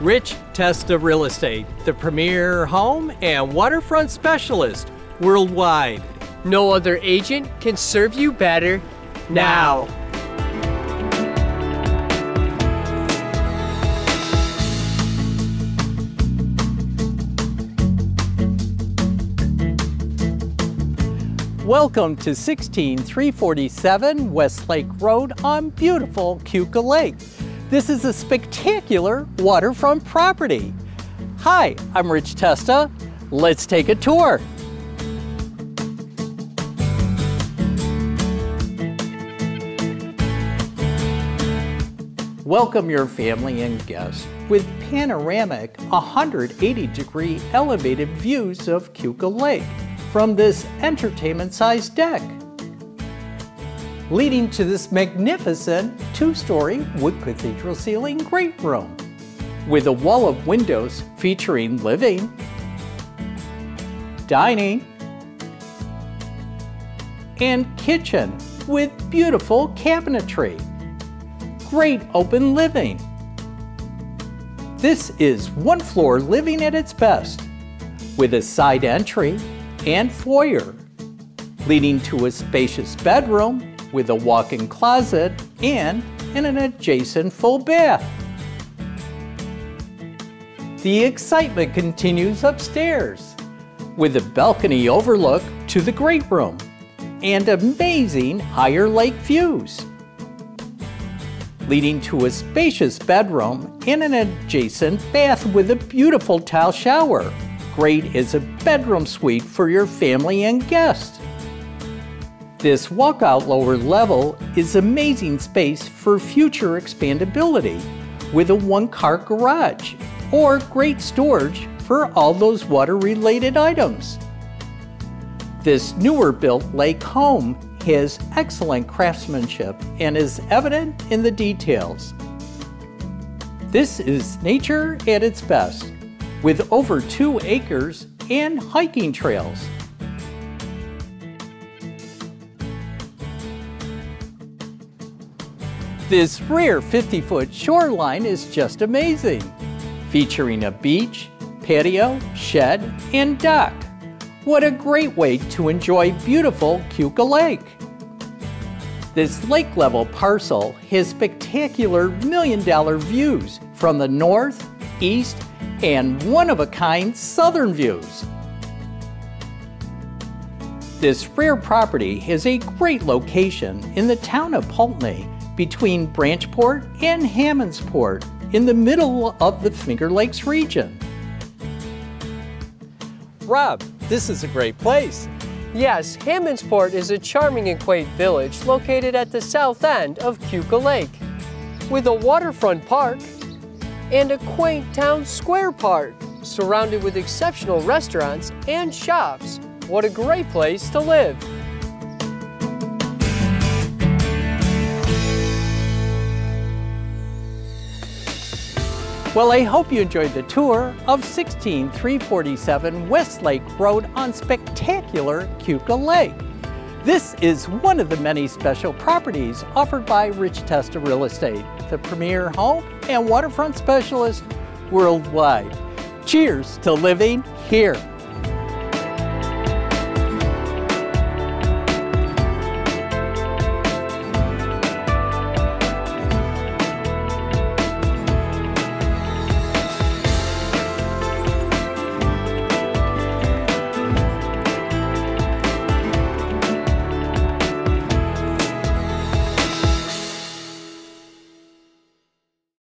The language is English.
Rich Testa Real Estate, the premier home and waterfront specialist worldwide. No other agent can serve you better now. Welcome to 16347 Westlake Road on beautiful Keuka Lake. This is a spectacular waterfront property. Hi, I'm Rich Testa. Let's take a tour. Welcome your family and guests with panoramic 180 degree elevated views of Keuka Lake from this entertainment-sized deck, leading to this magnificent two-story wood cathedral ceiling great room with a wall of windows featuring living, dining, and kitchen with beautiful cabinetry. Great open living. This is one floor living at its best with a side entry and foyer, leading to a spacious bedroom with a walk-in closet and an adjacent full bath. The excitement continues upstairs with a balcony overlook to the great room and amazing higher lake views, leading to a spacious bedroom and an adjacent bath with a beautiful tile shower great as a bedroom suite for your family and guests. This walkout lower level is amazing space for future expandability with a one-car garage or great storage for all those water-related items. This newer built lake home has excellent craftsmanship and is evident in the details. This is nature at its best with over two acres and hiking trails. This rear 50-foot shoreline is just amazing, featuring a beach, patio, shed, and dock. What a great way to enjoy beautiful Keuka Lake. This lake level parcel has spectacular million dollar views from the north, east, and one-of-a-kind southern views. This rare property has a great location in the town of Pulteney between Branchport and Hammondsport in the middle of the Finger Lakes region. Rob, this is a great place. Yes, Hammondsport is a charming and quaint village located at the south end of Keuka Lake. With a waterfront park, and a quaint town square park, surrounded with exceptional restaurants and shops. What a great place to live! Well, I hope you enjoyed the tour of 16347 Westlake Road on spectacular Keuka Lake. This is one of the many special properties offered by Rich Testa Real Estate, the premier home and waterfront specialist worldwide. Cheers to living here.